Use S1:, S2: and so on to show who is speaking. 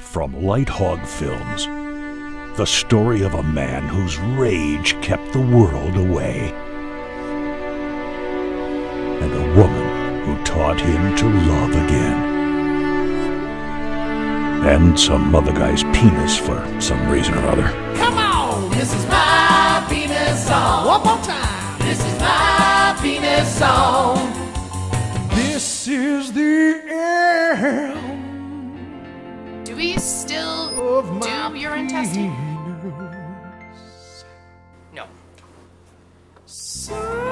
S1: From Lighthog Films, the story of a man whose rage kept the world away, and a woman who taught him to love again. And some other guy's penis for some reason or other.
S2: Come on, this is my penis song. One more time. This is my penis song. This is the end
S3: Do we still do urine testing? No.
S2: So